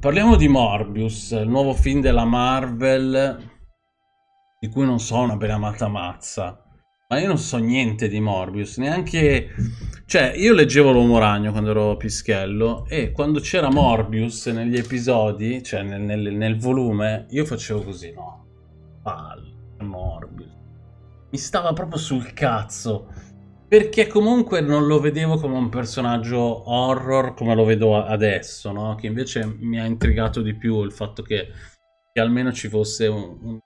Parliamo di Morbius, il nuovo film della Marvel, di cui non so una belamata mazza. Ma io non so niente di Morbius, neanche... Cioè, io leggevo l'Uomo Ragno quando ero pischello e quando c'era Morbius negli episodi, cioè nel, nel, nel volume, io facevo così, no? Palle, Morbius. Mi stava proprio sul cazzo. Perché comunque non lo vedevo come un personaggio horror come lo vedo adesso, no? Che invece mi ha intrigato di più il fatto che, che almeno ci fosse un, un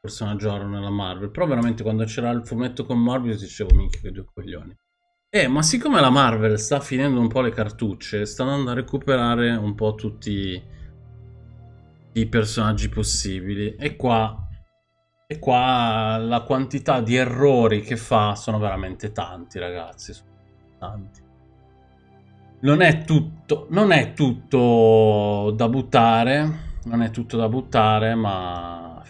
personaggio horror nella Marvel. Però veramente quando c'era il fumetto con Morbius dicevo minchia che due coglioni. Eh, ma siccome la Marvel sta finendo un po' le cartucce, sta andando a recuperare un po' tutti i personaggi possibili. E qua e qua la quantità di errori che fa sono veramente tanti, ragazzi. tanti. Non è tutto, non è tutto da buttare, non è tutto da buttare, ma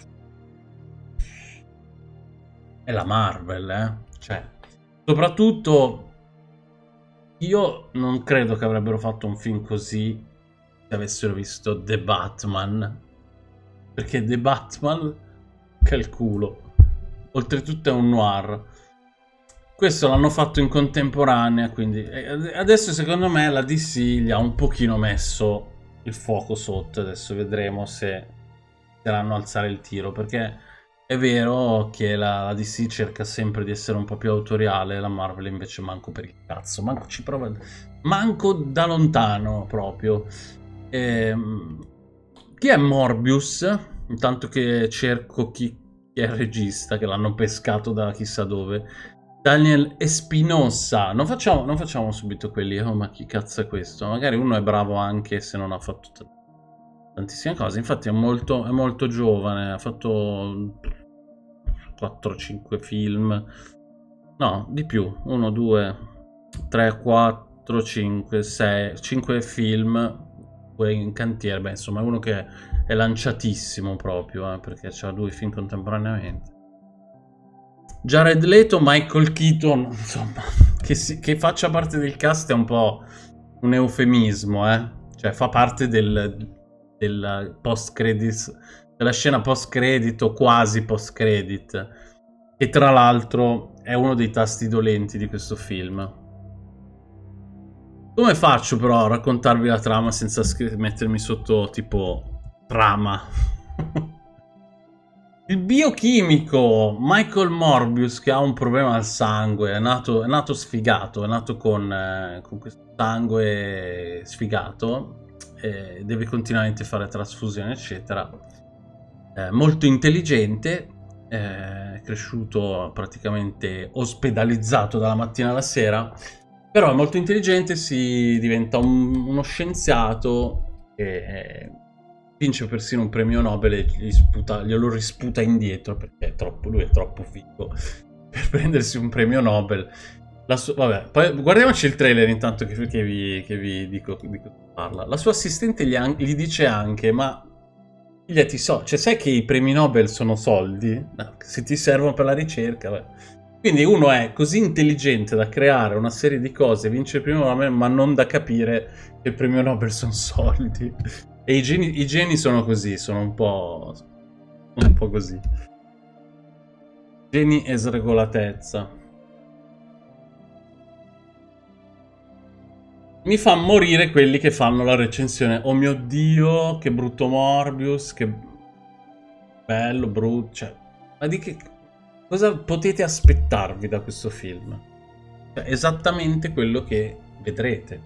è la Marvel, eh? Cioè, soprattutto io non credo che avrebbero fatto un film così se avessero visto The Batman. Perché The Batman che il culo. Oltretutto è un noir. Questo l'hanno fatto in contemporanea, quindi adesso secondo me la DC gli ha un pochino messo il fuoco sotto, adesso vedremo se saranno alzare il tiro, perché è vero che la, la, DC cerca sempre di essere un po' più autoriale, la Marvel invece manco per il cazzo, manco ci prova, manco da lontano proprio. Ehm, chi è Morbius? Intanto che cerco chi, è il regista, che l'hanno pescato da chissà dove. Daniel Espinosa. Non facciamo, non facciamo subito quelli. Oh, ma chi cazzo è questo? Magari uno è bravo anche se non ha fatto tantissime cose. Infatti è molto, è molto giovane. Ha fatto 4-5 film. No, di più. 1, 2, 3, 4, 5, 6, 5 film. Poi in cantiere. Beh, insomma, è uno che è lanciatissimo proprio, eh, perché c'ha due film contemporaneamente. Jared Leto, Michael Keaton, insomma, che, si, che faccia parte del cast è un po' un eufemismo, eh? Cioè fa parte del, del post-credits, della scena post-credit quasi post-credit, che tra l'altro è uno dei tasti dolenti di questo film. Come faccio però a raccontarvi la trama senza mettermi sotto tipo trama. Il biochimico Michael Morbius che ha un problema al sangue, è nato, è nato sfigato, è nato con, eh, con questo sangue sfigato, eh, deve continuamente fare trasfusione eccetera. Eh, molto intelligente, è cresciuto praticamente ospedalizzato dalla mattina alla sera, però è molto intelligente, si diventa un, uno scienziato e vince persino un premio Nobel e gli sputa, glielo risputa indietro perché è troppo, lui è troppo figo per prendersi un premio Nobel. Su- vabbè, poi guardiamoci il trailer intanto che, che, vi, che vi, dico di cosa parla. La sua assistente gli, an- gli dice anche, ma pigliati so, cioè sai che i premi Nobel sono soldi? No, se ti servono per la ricerca, beh. Quindi uno è così intelligente da creare una serie di cose, vince il premio Nobel, ma non da capire che il premio Nobel sono soldi. E i geni, i geni sono così, sono un po'... un po' così. Geni e sregolatezza. Mi fa morire quelli che fanno la recensione. Oh mio Dio, che brutto Morbius, che bello, brutto. Cioè, ma di che... Cosa potete aspettarvi da questo film? Cioè, esattamente quello che vedrete.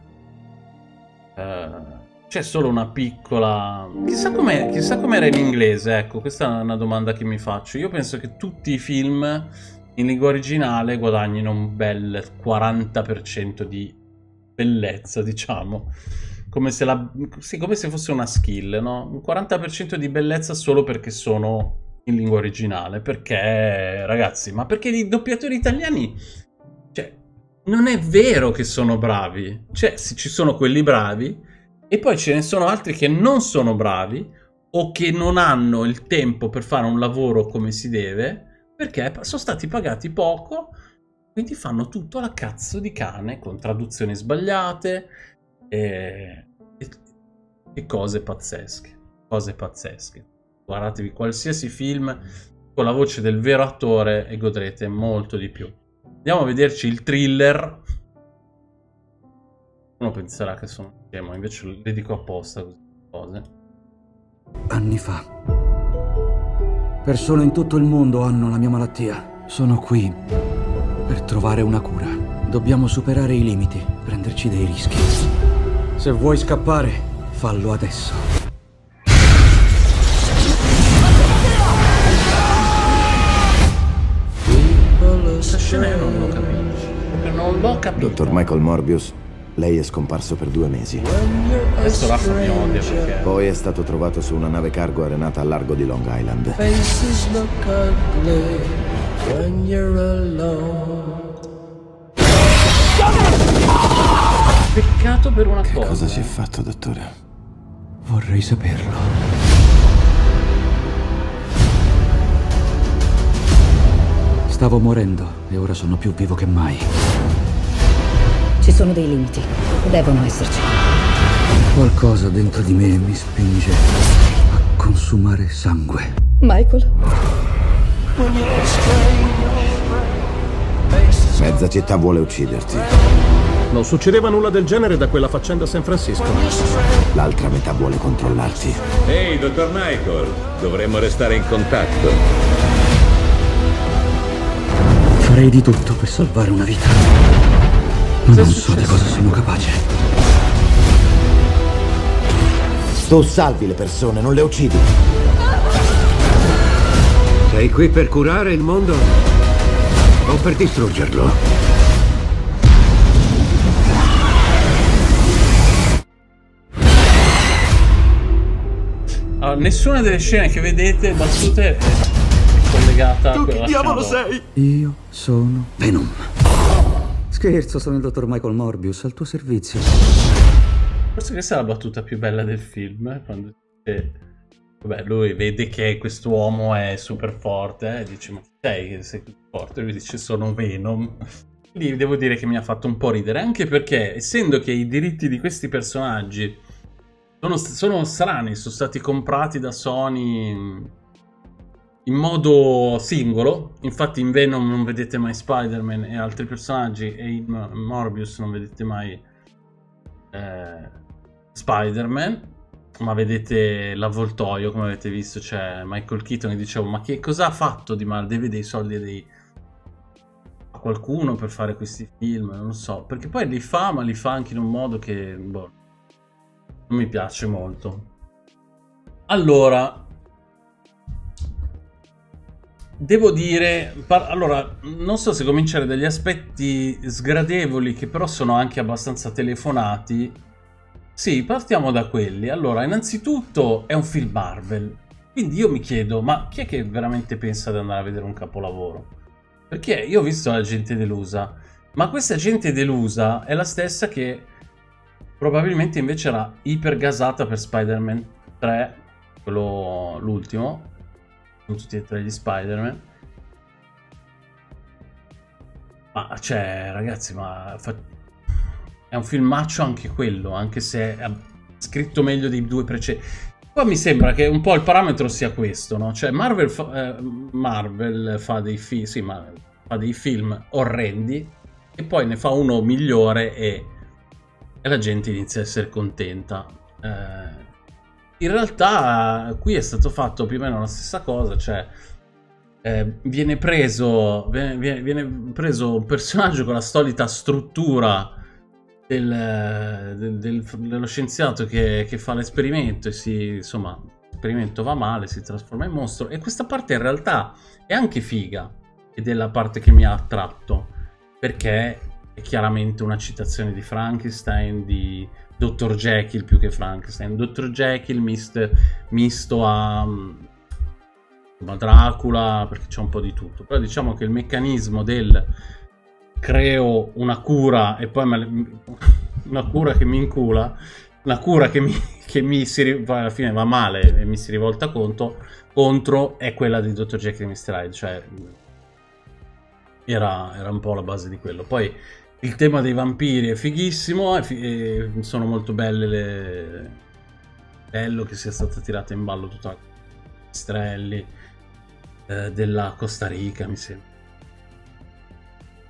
Uh, c'è solo una piccola... Chissà com'è, chissà com'era in inglese, ecco, questa è una domanda che mi faccio. Io penso che tutti i film in lingua originale guadagnino un bel 40% di bellezza, diciamo. Come se, la... sì, come se fosse una skill, no? Un 40% di bellezza solo perché sono in lingua originale. Perché, ragazzi, ma perché i doppiatori italiani... Cioè, non è vero che sono bravi. Cioè, se ci sono quelli bravi e poi ce ne sono altri che non sono bravi o che non hanno il tempo per fare un lavoro come si deve perché sono stati pagati poco, quindi fanno tutto alla cazzo di cane con traduzioni sbagliate. E, e cose pazzesche, cose pazzesche. Guardatevi qualsiasi film con la voce del vero attore e godrete molto di più. Andiamo a vederci il thriller. Uno penserà che sono scemo, invece le dico apposta queste cose. Anni fa. Persone in tutto il mondo hanno la mia malattia. Sono qui per trovare una cura. Dobbiamo superare i limiti, prenderci dei rischi. Se vuoi scappare, fallo adesso. Capito. Dottor Michael Morbius, lei è scomparso per due mesi. Adesso Raffa mi odia perché... Poi è stato trovato su una nave cargo arenata al largo di Long Island. Faces look ugly when you're alone. Peccato per una Che cosa. cosa si è fatto, dottore? Vorrei saperlo. Stavo morendo e ora sono più vivo che mai. Ci sono dei limiti. Devono esserci. Qualcosa dentro di me mi spinge a consumare sangue. Michael? Mezza città vuole ucciderti. Non succedeva nulla del genere da quella faccenda a San Francisco. L'altra metà vuole controllarti. Ehi, dottor Michael, dovremmo restare in contatto. Farei di tutto per salvare una vita. Ma non so di cosa sono capace. Tu salvi le persone, non le uccidi. Sei qui per curare il mondo o per distruggerlo? Allora, nessuna delle scene che vedete battute è collegata a quella scena dopo. Io sono Venom. Scherzo, sono il dottor Michael Morbius al tuo servizio. Forse questa è la battuta più bella del film. eh, Quando dice, vabbè, lui vede che quest'uomo è super forte e dice: Ma sei che sei forte? Lui dice: Sono Venom. Lì devo dire che mi ha fatto un po' ridere, anche perché essendo che i diritti di questi personaggi sono, sono strani, sono stati comprati da Sony in modo singolo. Infatti, in Venom non vedete mai Spider-Man e altri personaggi, e in Morbius non vedete mai eh, Spider-Man. Ma vedete l'avvoltoio, come avete visto, c'è Michael Keaton che dicevo: Ma che cosa ha fatto di male? Deve dei soldi dei... a qualcuno per fare questi film? Non lo so. Perché poi li fa, ma li fa anche in un modo che boh, non mi piace molto. Allora, devo dire, par- allora, non so se cominciare dagli aspetti sgradevoli che però sono anche abbastanza telefonati. Sì, partiamo da quelli. Allora, innanzitutto è un film Marvel. Quindi io mi chiedo, ma chi è che veramente pensa di andare a vedere un capolavoro? Perché io ho visto la gente delusa, ma questa gente delusa è la stessa che probabilmente invece era ipergasata per Spider-Man 3, quello l'ultimo, con tutti e tre gli Spider-Man. Ma cioè, ragazzi, ma fa- è un filmaccio anche quello, anche se è scritto meglio dei due precedenti. Qua mi sembra che un po' il parametro sia questo, no? Cioè Marvel fa, eh, Marvel fa dei film, sì, fa dei film orrendi e poi ne fa uno migliore e, e la gente inizia a essere contenta. Eh, in realtà qui è stato fatto più o meno la stessa cosa, cioè eh, viene, preso, viene, viene- preso un personaggio con la solita struttura del- del- del- dello scienziato che, che fa l'esperimento e si, insomma, l'esperimento va male, si trasforma in mostro. E questa parte in realtà è anche figa ed è la parte che mi ha attratto perché è chiaramente una citazione di Frankenstein, di Dr. Jekyll più che Frankenstein. Dr. Jekyll mist- misto a mm, insomma, Dracula, perché c'è un po' di tutto. Però diciamo che il meccanismo del creo una cura e poi me una cura che mi incula, una cura che mi, che mi si alla fine va male e mi si rivolta contro, contro è quella di Dr. Jekyll e Mr. Hyde, cioè era, era un po' la base di quello. Poi il tema dei vampiri è fighissimo, è fi- e sono molto belle le, bello che sia stata tirata in ballo tutta la Strelli eh, della Costa Rica, mi sembra.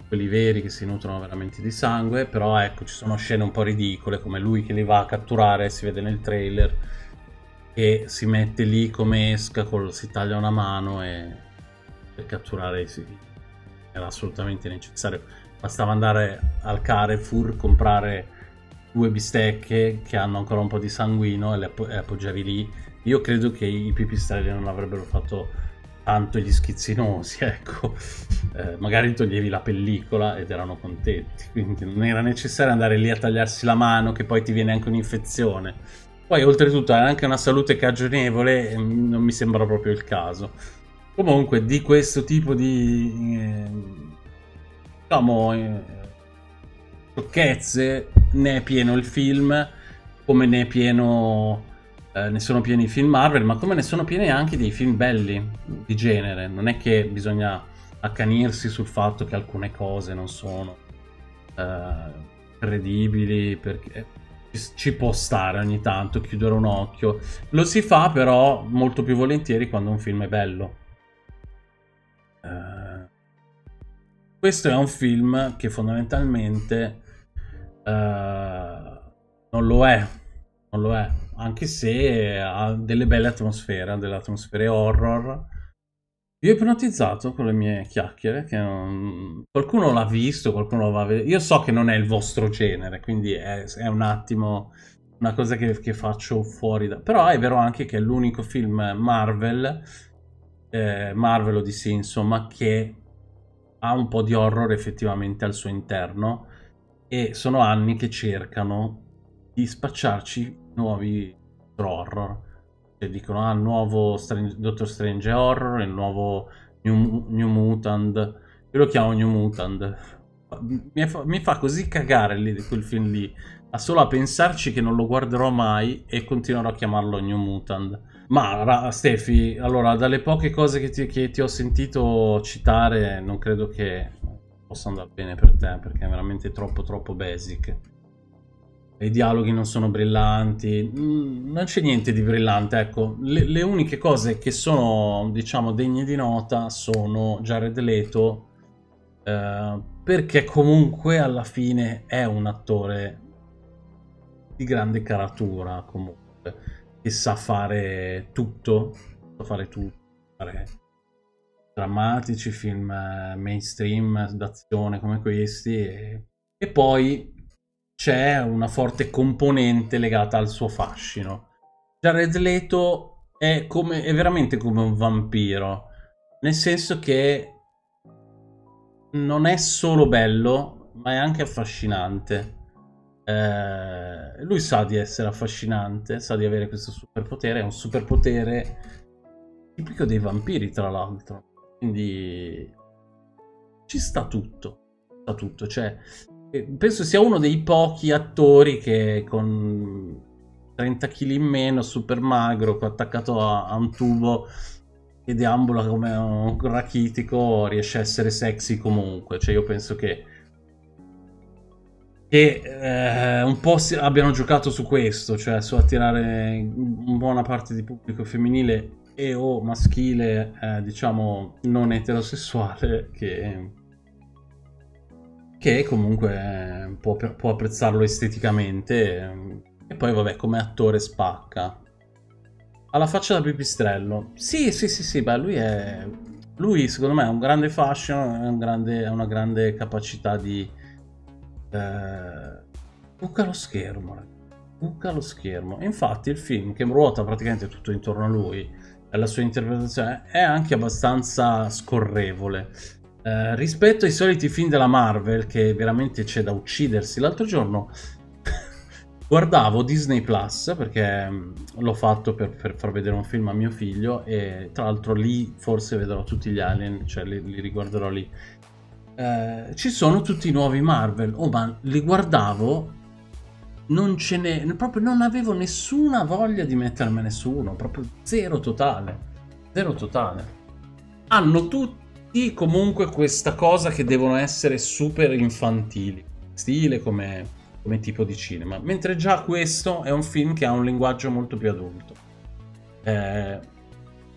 Quelli veri che si nutrono veramente di sangue, però ecco, ci sono scene un po' ridicole, come lui che li va a catturare, si vede nel trailer, e si mette lì come esca, col, si taglia una mano e per catturare sì, era assolutamente necessario. Bastava andare al Carrefour, comprare due bistecche che hanno ancora un po' di sanguino e le app- e appoggiavi lì. Io credo che i pipistrelli non avrebbero fatto tanto gli schizzinosi, ecco. Eh, magari toglievi la pellicola ed erano contenti, quindi non era necessario andare lì a tagliarsi la mano che poi ti viene anche un'infezione. Poi oltretutto hai anche una salute cagionevole e non mi sembra proprio il caso. Comunque di questo tipo di... Eh, diciamo... Sciocchezze ne è pieno il film, come ne è pieno... Eh, ne sono pieni i film Marvel, ma come ne sono pieni anche dei film belli di genere. Non è che bisogna accanirsi sul fatto che alcune cose non sono eh, credibili, perché ci può stare ogni tanto chiudere un occhio. Lo si fa però molto più volentieri quando un film è bello. Questo è un film che fondamentalmente uh, non lo è, non lo è, anche se ha delle belle atmosfere, delle atmosfere horror. Vi ho ipnotizzato con le mie chiacchiere, che non... qualcuno l'ha visto, qualcuno va a vedere. Io so che non è il vostro genere, quindi è, è un attimo una cosa che, che, faccio fuori da... Però è vero anche che è l'unico film Marvel, eh, Marvel o DC insomma, che ha un po' di horror effettivamente al suo interno e sono anni che cercano di spacciarci nuovi horror. Cioè, dicono ah nuovo Strange, Doctor Strange horror il nuovo New, New, Mutant. Io lo chiamo New Mutant. Mi fa, mi fa così cagare lì, quel film lì a solo a pensarci che non lo guarderò mai e continuerò a chiamarlo New Mutant ma Stefi allora dalle poche cose che ti, che ti ho sentito citare non credo che possa andare bene per te perché è veramente troppo troppo basic. I dialoghi non sono brillanti, mm, non c'è niente di brillante, ecco, le, le, uniche cose che sono, diciamo, degne di nota sono Jared Leto, eh, perché comunque alla fine è un attore di grande caratura, comunque, che sa fare tutto, sa fare tutto, fare drammatici, film mainstream d'azione come questi, e, e poi c'è una forte componente legata al suo fascino. Jared Leto è, come, è veramente come un vampiro, nel senso che non è solo bello, ma è anche affascinante. Eh, lui sa di essere affascinante, sa di avere questo superpotere, è un superpotere tipico dei vampiri, tra l'altro. Quindi ci sta tutto. Sta tutto, cioè penso sia uno dei pochi attori che con 30 kg in meno, super magro, attaccato a, a un tubo che deambula come un rachitico, riesce a essere sexy comunque. Cioè io penso che, che eh, un po' abbiano giocato su questo, cioè su attirare buona parte di pubblico femminile e o maschile, eh, diciamo non eterosessuale, che che comunque può, può apprezzarlo esteticamente e poi vabbè come attore spacca. Alla faccia da pipistrello. Sì, sì, sì, sì, beh, lui è... Lui secondo me ha un grande fashion, grande, una grande capacità di... Eh... Buca lo schermo, buca lo schermo. infatti il film che ruota praticamente tutto intorno a lui e la sua interpretazione è anche abbastanza scorrevole. Eh, rispetto ai soliti film della Marvel, che veramente c'è da uccidersi, l'altro giorno guardavo Disney Plus perché mm, l'ho fatto per, per, far vedere un film a mio figlio e tra l'altro lì forse vedrò tutti gli alien, cioè li, li riguarderò lì. Eh, ci sono tutti i nuovi Marvel, oh ma li guardavo, non ce ne, proprio non avevo nessuna voglia di mettermene su uno, proprio zero totale, zero totale. Hanno tutti comunque questa cosa che devono essere super infantili. Stile come come tipo di cinema. Mentre già questo è un film che ha un linguaggio molto più adulto. Eh,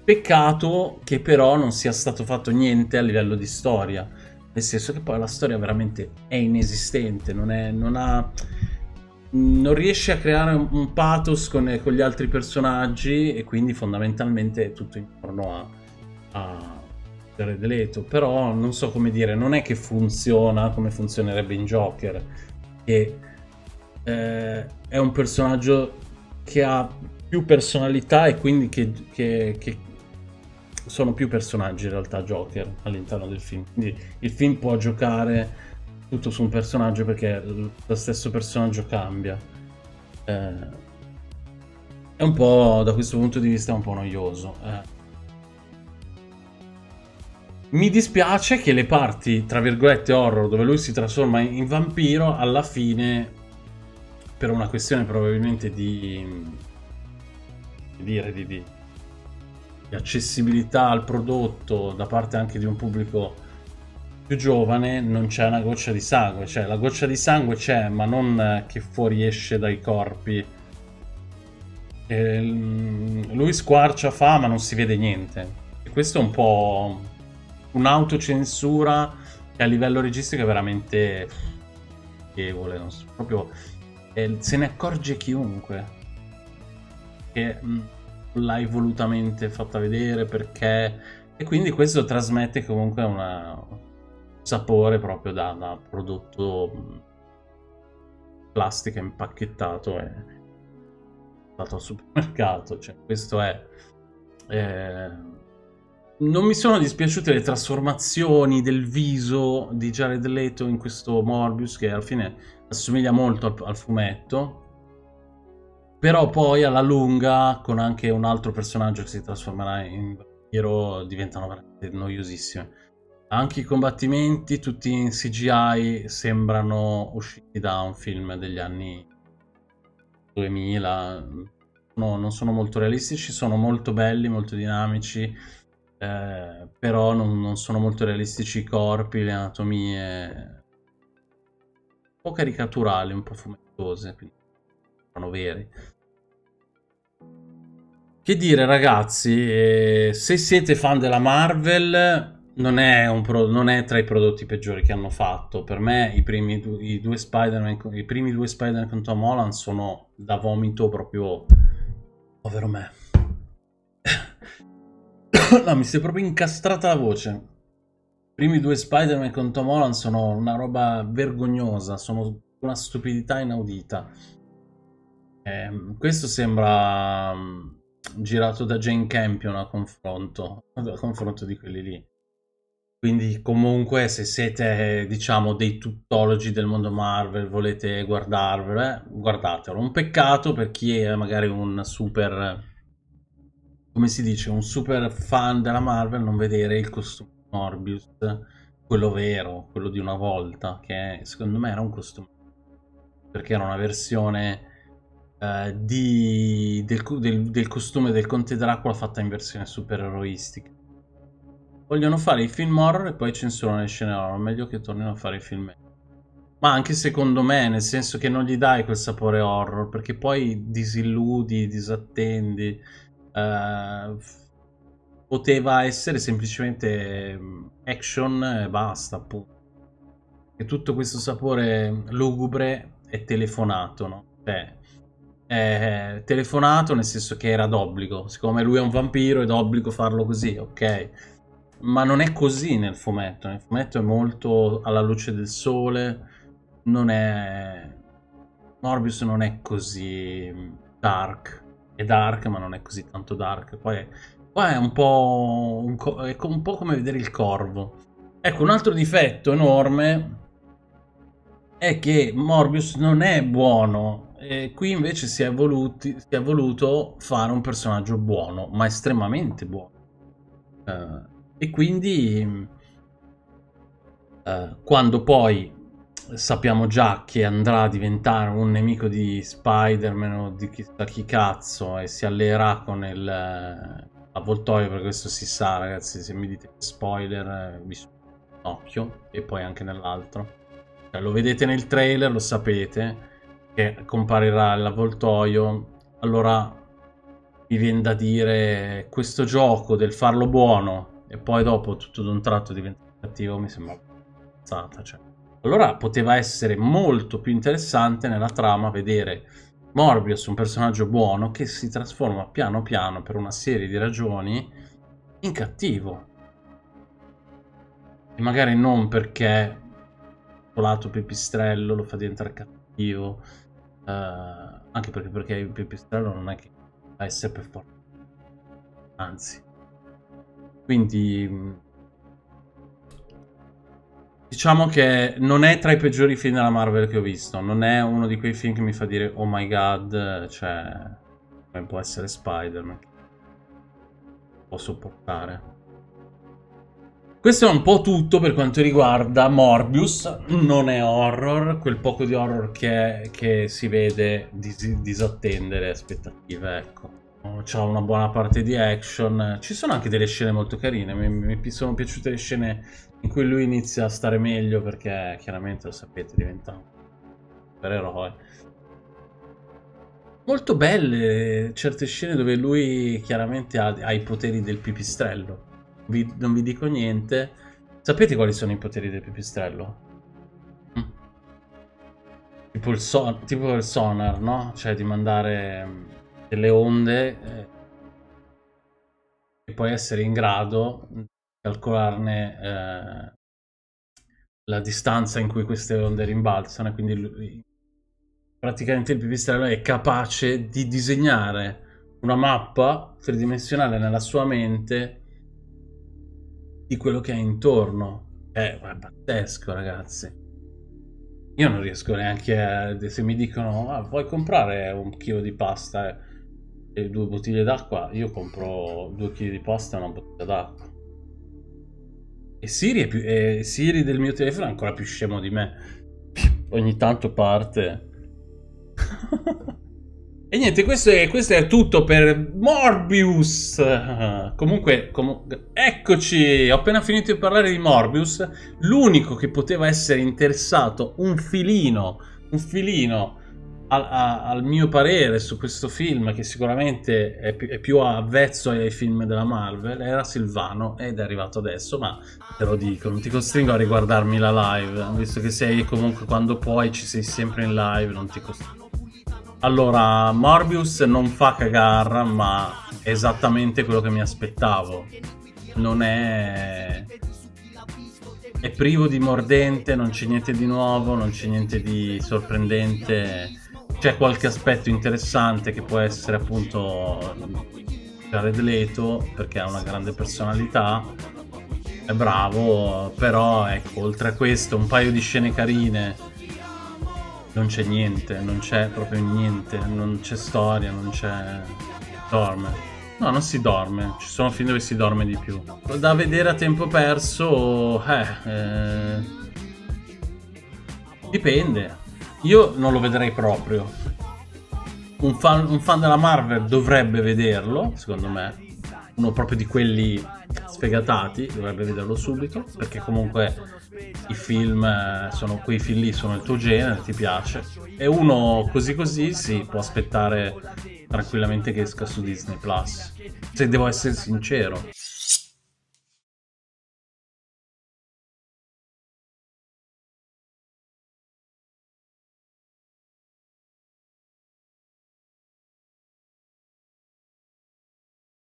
peccato che però non sia stato fatto niente a livello di storia. Nel senso che poi la storia veramente è inesistente, non, è, non ha non riesce a creare un, un pathos con, con, gli altri personaggi e quindi fondamentalmente è tutto intorno a, a Jared Leto però non so come dire non è che funziona come funzionerebbe in Joker che eh, è un personaggio che ha più personalità e quindi che, che, che sono più personaggi in realtà Joker all'interno del film quindi il film può giocare tutto su un personaggio perché lo stesso personaggio cambia. Eh, è un po', da questo punto di vista, un po' noioso. Eh. Mi dispiace che le parti, tra virgolette, horror, dove lui si trasforma in vampiro, alla fine, per una questione probabilmente di... di dire, di, di, di accessibilità al prodotto da parte anche di un pubblico più giovane non c'è una goccia di sangue, cioè la goccia di sangue c'è, ma non che fuoriesce dai corpi. E lui squarcia fa, ma non si vede niente. E questo è un po' un'autocensura che a livello registico è veramente piacevole, non so, proprio eh, se ne accorge chiunque. Che l'hai volutamente fatta vedere perché e quindi questo trasmette comunque una sapore proprio da, da prodotto plastica impacchettato e andato al supermercato. Cioè, questo è. Eh, non mi sono dispiaciute le trasformazioni del viso di Jared Leto in questo Morbius, che alla fine assomiglia molto al, al fumetto. Però poi alla lunga, con anche un altro personaggio che si trasformerà in vampiro, diventano veramente noiosissime. Anche i combattimenti, tutti in CGI, sembrano usciti da un film degli anni 2000. No, non sono molto realistici, sono molto belli, molto dinamici, eh, però non, non, sono molto realistici i corpi, le anatomie. Un po' caricaturali, un po' fumettose, quindi sono veri. Che dire ragazzi, eh, se siete fan della Marvel non è, pro, non è, tra i prodotti peggiori che hanno fatto. Per me i primi, i due Spider-Man, i primi due Spider-Man con Tom Holland sono da vomito proprio... Povero me. no, mi si è proprio incastrata la voce. I primi due Spider-Man con Tom Holland sono una roba vergognosa, sono una stupidità inaudita. Eh, questo sembra um, girato da Jane Campion a confronto, a confronto di quelli lì. Quindi comunque se siete diciamo dei tuttologi del mondo Marvel, volete guardarvelo, eh, guardatelo. Un peccato per chi è magari un super, come si dice, un super fan della Marvel non vedere il costume Morbius, quello vero, quello di una volta, che secondo me era un costume, perché era una versione eh, di, del, del, del costume del Conte Dracula fatta in versione supereroistica Vogliono fare i film horror e poi censurano le scene horror. Meglio che tornino a fare i film. Ma anche secondo me, nel senso che non gli dai quel sapore horror, perché poi disilludi, disattendi. Eh, poteva essere semplicemente mm, action e basta, appunto. E tutto questo sapore lugubre è telefonato, no? Cioè, è telefonato nel senso che era d'obbligo. Siccome lui è un vampiro, è d'obbligo farlo così, ok? ma non è così nel fumetto. Nel fumetto è molto alla luce del sole. Non è. Morbius non è così dark. È dark, ma non è così tanto dark. Poi qua è un po'. Un, è un po' come vedere il corvo. Ecco, un altro difetto enorme è che Morbius non è buono. E qui invece si è, voluti, si è voluto fare un personaggio buono, ma estremamente buono. Uh, e quindi eh, quando poi sappiamo già che andrà a diventare un nemico di Spider-Man o di chissà chi cazzo e si alleerà con il eh, avvoltoio, per questo si sa ragazzi, se mi dite spoiler vi occhio e poi anche nell'altro. Cioè, lo vedete nel trailer, lo sapete. Che comparirà all'avvoltoio, allora mi viene da dire questo gioco del farlo buono e poi dopo tutto d'un tratto diventa cattivo mi sembra cazzata, cioè. Allora poteva essere molto più interessante nella trama vedere Morbius, un personaggio buono, che si trasforma piano piano per una serie di ragioni in cattivo. E magari non perché lato pipistrello lo fa diventare cattivo, uh, anche perché, perché il pipistrello non è che va essere per forza. Anzi. Quindi Diciamo che non è tra i peggiori film della Marvel che ho visto. Non è uno di quei film che mi fa dire oh my god, cioè come può essere Spider-Man. Può sopportare. Questo è un po' tutto per quanto riguarda Morbius. Non è horror, quel poco di horror che, che si vede dis disattende le aspettative, ecco. C'ha una buona parte di action. Ci sono anche delle scene molto carine. Mi, mi sono piaciute le scene in cui lui inizia a stare meglio perché chiaramente lo sapete diventa un supereroe molto belle certe scene dove lui chiaramente ha, ha i poteri del pipistrello vi, non vi dico niente sapete quali sono i poteri del pipistrello? Mm. Tipo, il son, tipo il sonar no? cioè di mandare mm, delle onde eh, e poi essere in grado calcolarne eh, la distanza in cui queste onde rimbalzano, quindi lui, praticamente il pipistrello è capace di disegnare una mappa tridimensionale nella sua mente di quello che è intorno. È, è pazzesco, ragazzi. Io non riesco neanche a... Se mi dicono, ah, vuoi comprare un chilo di pasta e due bottiglie d'acqua? Io compro due chili di pasta e una bottiglia d'acqua. E Siri, più, e Siri del mio telefono è ancora più scemo di me. Ogni tanto parte. e niente, questo è, questo è, tutto per Morbius. Comunque, com eccoci. Ho appena finito di parlare di Morbius. L'unico che poteva essere interessato un filino, un filino a, a, al mio parere su questo film, che sicuramente è più, è più, avvezzo ai film della Marvel, era Silvano ed è arrivato adesso, ma te lo dico, non ti costringo a riguardarmi la live, visto che sei comunque quando puoi ci sei sempre in live, non ti costringo. Allora, Morbius non fa cagar, ma è esattamente quello che mi aspettavo. Non è... È privo di mordente, non c'è niente di nuovo, non c'è niente di sorprendente c'è qualche aspetto interessante che può essere appunto Jared Leto perché ha una grande personalità è bravo però ecco oltre a questo un paio di scene carine non c'è niente non c'è proprio niente non c'è storia non c'è dorme no non si dorme ci sono film dove si dorme di più da vedere a tempo perso eh, eh dipende io non lo vedrei proprio. Un fan, un fan della Marvel dovrebbe vederlo, secondo me. Uno proprio di quelli sfegatati dovrebbe vederlo subito, perché comunque i film eh, sono quei film lì sono il tuo genere, ti piace. E uno così così si può aspettare tranquillamente che esca su Disney Plus. Se devo essere sincero.